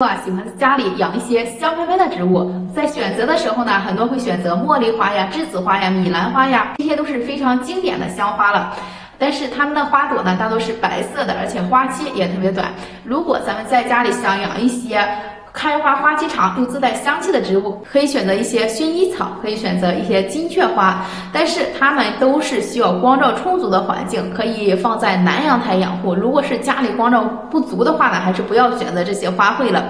啊，喜欢在家里养一些香喷喷的植物，在选择的时候呢，很多会选择茉莉花呀、栀子花呀、米兰花呀，这些都是非常经典的香花了。但是它们的花朵呢，大多是白色的，而且花期也特别短。如果咱们在家里想养一些，开花花期长又自带香气的植物，可以选择一些薰衣草，可以选择一些金雀花，但是它们都是需要光照充足的环境，可以放在南阳台养护。如果是家里光照不足的话呢，还是不要选择这些花卉了。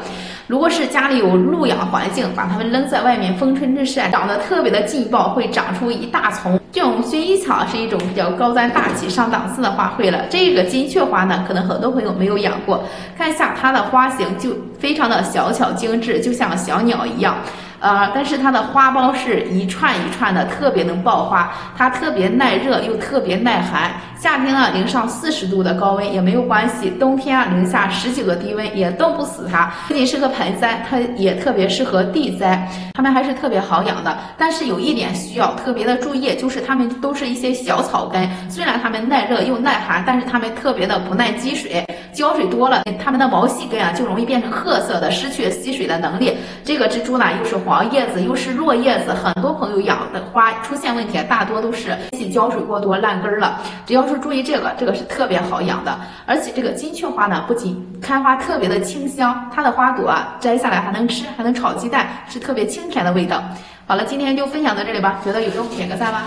如果是家里有露养环境，把它们扔在外面，风吹日晒，长得特别的劲爆，会长出一大丛。这种薰衣草是一种比较高端大气、上档次的花卉了。这个金雀花呢，可能很多朋友没有养过，看一下它的花型就非常的小巧精致，就像小鸟一样。呃，但是它的花苞是一串一串的，特别能爆花。它特别耐热又特别耐寒，夏天啊零上四十度的高温也没有关系，冬天啊零下十几个低温也冻不死它。不仅适合盆栽，它也特别适合地栽，它们还是特别好养的。但是有一点需要特别的注意，就是它们都是一些小草根，虽然它们耐热又耐寒，但是它们特别的不耐积水，浇水多了，它们的毛细根啊就容易变成褐色的，失去吸水的能力。这个蜘蛛呢又是。黄叶子又是落叶子，很多朋友养的花出现问题，大多都是浇水过多烂根了。只要是注意这个，这个是特别好养的。而且这个金雀花呢，不仅开花特别的清香，它的花朵啊摘下来还能吃，还能炒鸡蛋，是特别清甜的味道。好了，今天就分享到这里吧，觉得有用点个赞吧。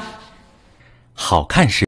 好看是。